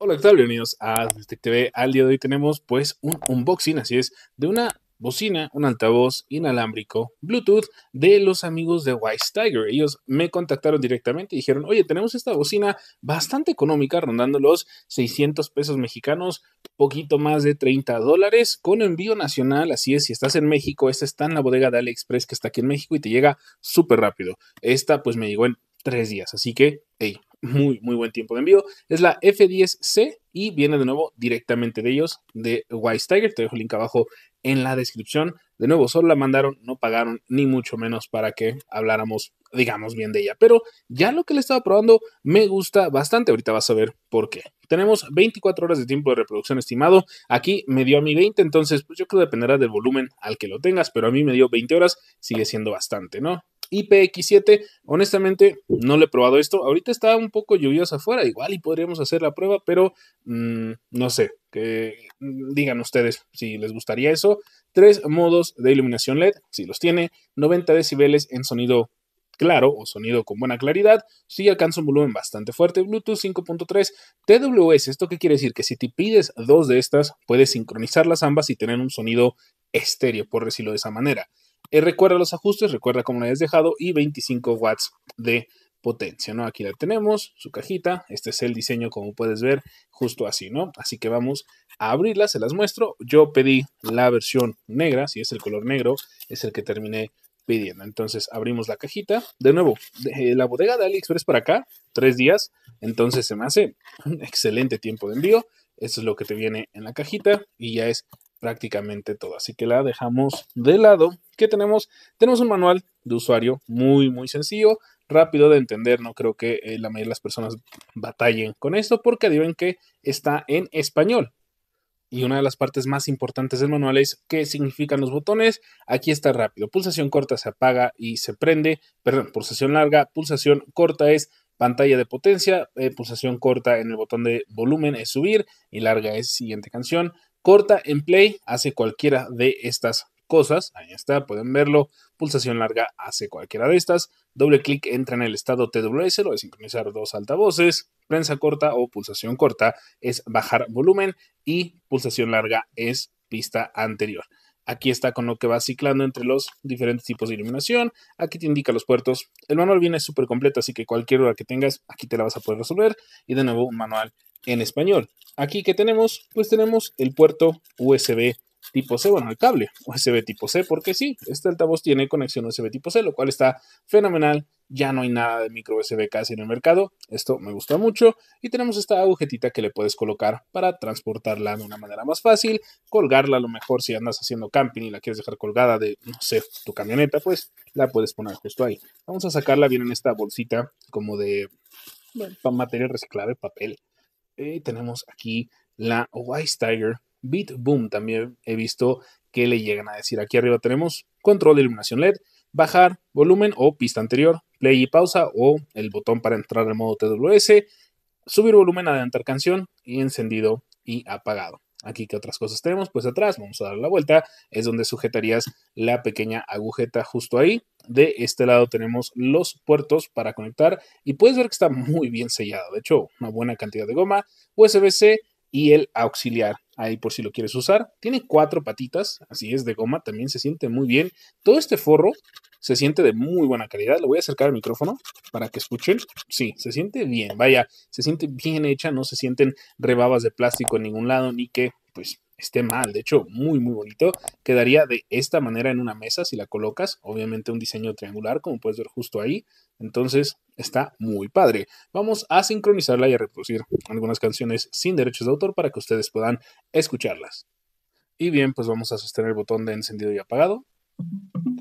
Hola, ¿qué tal? Bienvenidos a Detect TV. Al día de hoy tenemos pues un unboxing, así es, de una bocina, un altavoz inalámbrico Bluetooth de los amigos de Wise Tiger. Ellos me contactaron directamente y dijeron, oye, tenemos esta bocina bastante económica, rondando los 600 pesos mexicanos, poquito más de 30 dólares, con envío nacional. Así es, si estás en México, esta está en la bodega de AliExpress que está aquí en México y te llega súper rápido. Esta pues me llegó en tres días, así que, hey, muy, muy buen tiempo de envío. Es la F10C y viene de nuevo directamente de ellos, de Wise Tiger. Te dejo el link abajo en la descripción. De nuevo, solo la mandaron, no pagaron ni mucho menos para que habláramos, digamos, bien de ella. Pero ya lo que le estaba probando me gusta bastante. Ahorita vas a ver por qué. Tenemos 24 horas de tiempo de reproducción estimado. Aquí me dio a mí 20, entonces pues yo creo que dependerá del volumen al que lo tengas, pero a mí me dio 20 horas, sigue siendo bastante, ¿no? IPX7, honestamente no lo he probado esto. Ahorita está un poco lluvioso afuera, igual y podríamos hacer la prueba, pero mmm, no sé, que mm, digan ustedes si les gustaría eso. Tres modos de iluminación LED, si los tiene, 90 decibeles en sonido claro o sonido con buena claridad, si alcanza un volumen bastante fuerte, Bluetooth 5.3, TWS, ¿esto qué quiere decir? Que si te pides dos de estas, puedes sincronizarlas ambas y tener un sonido estéreo, por decirlo de esa manera. Eh, recuerda los ajustes, recuerda cómo lo hayas dejado y 25 watts de potencia, ¿no? Aquí la tenemos, su cajita, este es el diseño como puedes ver, justo así, ¿no? Así que vamos a abrirla, se las muestro. Yo pedí la versión negra, si es el color negro, es el que terminé pidiendo. Entonces abrimos la cajita. De nuevo, de la bodega de AliExpress para acá, tres días. Entonces se me hace un excelente tiempo de envío. Eso es lo que te viene en la cajita y ya es prácticamente todo. Así que la dejamos de lado. ¿Qué tenemos? Tenemos un manual de usuario muy, muy sencillo, rápido de entender. No creo que eh, la mayoría de las personas batallen con esto porque adivinen que está en español. Y una de las partes más importantes del manual es qué significan los botones. Aquí está rápido. Pulsación corta se apaga y se prende. Perdón, pulsación larga. Pulsación corta es pantalla de potencia. Eh, pulsación corta en el botón de volumen es subir. Y larga es siguiente canción corta en play hace cualquiera de estas cosas. Ahí está, pueden verlo. Pulsación larga hace cualquiera de estas. Doble clic entra en el estado TWS, lo de sincronizar dos altavoces. Prensa corta o pulsación corta es bajar volumen y pulsación larga es pista anterior. Aquí está con lo que va ciclando entre los diferentes tipos de iluminación. Aquí te indica los puertos. El manual viene súper completo, así que cualquier duda que tengas, aquí te la vas a poder resolver. Y de nuevo, un manual en español. Aquí que tenemos, pues tenemos el puerto USB tipo C, bueno, el cable USB tipo C, porque sí, este altavoz tiene conexión USB tipo C, lo cual está fenomenal. Ya no hay nada de micro USB casi en el mercado. Esto me gusta mucho. Y tenemos esta agujetita que le puedes colocar para transportarla de una manera más fácil. Colgarla a lo mejor si andas haciendo camping y la quieres dejar colgada de, no sé, tu camioneta, pues la puedes poner justo ahí. Vamos a sacarla bien en esta bolsita como de bueno, material reciclable, papel. Y tenemos aquí la Wise Tiger Beat Boom. También he visto que le llegan a decir. Aquí arriba tenemos control de iluminación LED, bajar volumen o pista anterior, play y pausa o el botón para entrar al modo TWS, subir volumen, adelantar canción y encendido y apagado. Aquí, ¿qué otras cosas tenemos? Pues atrás, vamos a dar la vuelta, es donde sujetarías la pequeña agujeta justo ahí. De este lado tenemos los puertos para conectar y puedes ver que está muy bien sellado. De hecho, una buena cantidad de goma, USB-C y el auxiliar ahí por si lo quieres usar. Tiene cuatro patitas, así es, de goma, también se siente muy bien. Todo este forro se siente de muy buena calidad. Lo voy a acercar al micrófono para que escuchen. Sí, se siente bien, vaya, se siente bien hecha, no se sienten rebabas de plástico en ningún lado, ni que, pues, esté mal. De hecho, muy, muy bonito. Quedaría de esta manera en una mesa si la colocas. Obviamente un diseño triangular, como puedes ver justo ahí. Entonces, está muy padre. Vamos a sincronizarla y a reproducir algunas canciones sin derechos de autor para que ustedes puedan escucharlas. Y bien, pues vamos a sostener el botón de encendido y apagado.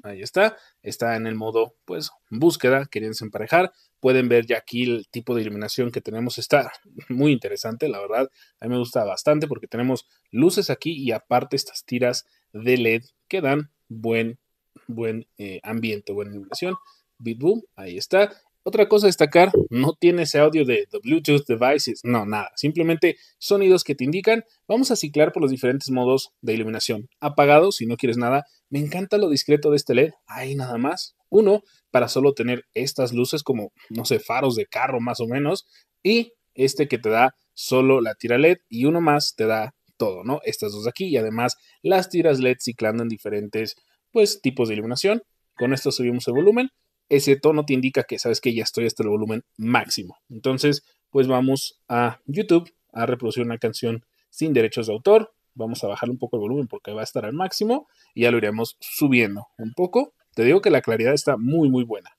Ahí está. Está en el modo, pues, búsqueda, queriéndose emparejar. Pueden ver ya aquí el tipo de iluminación que tenemos. Está muy interesante, la verdad. A mí me gusta bastante porque tenemos luces aquí y aparte estas tiras de LED que dan buen, buen eh, ambiente, buena iluminación. Boom, ahí está. Otra cosa a destacar, no tiene ese audio de Bluetooth devices, no, nada, simplemente sonidos que te indican. Vamos a ciclar por los diferentes modos de iluminación. Apagado, si no quieres nada. Me encanta lo discreto de este LED, ahí nada más. Uno, para solo tener estas luces como, no sé, faros de carro más o menos. Y este que te da solo la tira LED y uno más te da todo, ¿no? Estas dos de aquí y además las tiras LED ciclando en diferentes, pues, tipos de iluminación. Con esto subimos el volumen. Ese tono te indica que sabes que ya estoy hasta el volumen máximo. Entonces, pues vamos a YouTube a reproducir una canción sin derechos de autor. Vamos a bajar un poco el volumen porque va a estar al máximo y ya lo iremos subiendo un poco. Te digo que la claridad está muy, muy buena.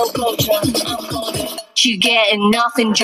No culture, I'm colder. You getting nothing,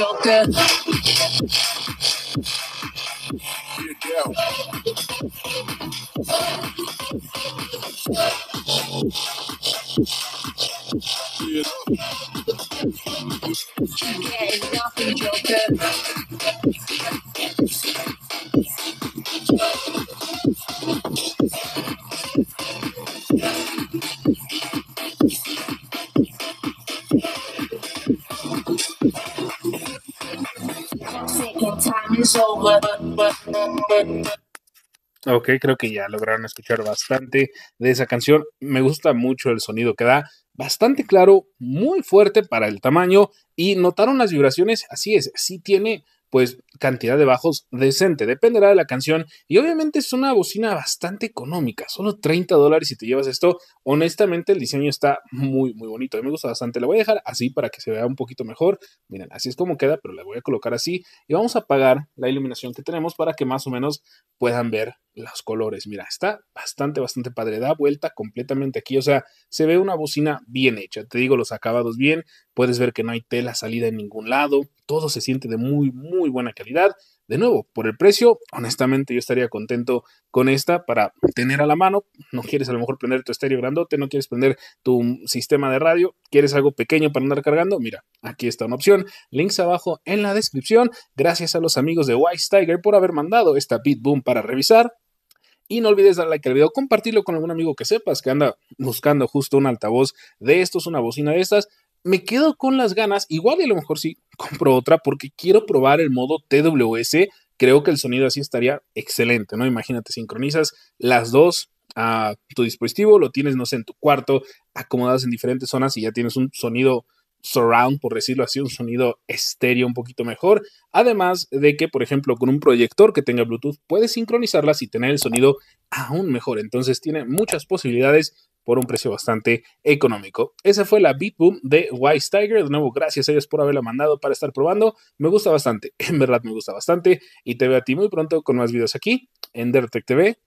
Ok, creo que ya lograron escuchar bastante de esa canción. Me gusta mucho el sonido que da, bastante claro, muy fuerte para el tamaño y notaron las vibraciones, así es, sí tiene pues cantidad de bajos decente, dependerá de la canción y obviamente es una bocina bastante económica, solo 30 dólares si te llevas esto, honestamente el diseño está muy muy bonito, a mí me gusta bastante, la voy a dejar así para que se vea un poquito mejor, miren, así es como queda, pero la voy a colocar así y vamos a apagar la iluminación que tenemos para que más o menos puedan ver los colores, mira, está bastante bastante padre, da vuelta completamente aquí, o sea, se ve una bocina bien hecha, te digo los acabados bien, puedes ver que no hay tela salida en ningún lado, todo se siente de muy muy buena calidad, de nuevo, por el precio, honestamente yo estaría contento con esta para tener a la mano. No quieres a lo mejor prender tu estéreo grandote, no quieres prender tu sistema de radio, quieres algo pequeño para andar cargando. Mira, aquí está una opción. Links abajo en la descripción. Gracias a los amigos de Wise Tiger por haber mandado esta Beat Boom para revisar. Y no olvides darle like al video, compartirlo con algún amigo que sepas que anda buscando justo un altavoz de estos, una bocina de estas me quedo con las ganas, igual y a lo mejor sí compro otra porque quiero probar el modo TWS. Creo que el sonido así estaría excelente, ¿no? Imagínate, sincronizas las dos a tu dispositivo, lo tienes, no sé, en tu cuarto, acomodadas en diferentes zonas y ya tienes un sonido surround, por decirlo así, un sonido estéreo un poquito mejor. Además de que, por ejemplo, con un proyector que tenga Bluetooth, puedes sincronizarlas y tener el sonido aún mejor. Entonces tiene muchas posibilidades por un precio bastante económico. Esa fue la Beat Boom de Wise Tiger. De nuevo, gracias a ellos por haberla mandado para estar probando. Me gusta bastante, en verdad me gusta bastante. Y te veo a ti muy pronto con más videos aquí en Dertec TV.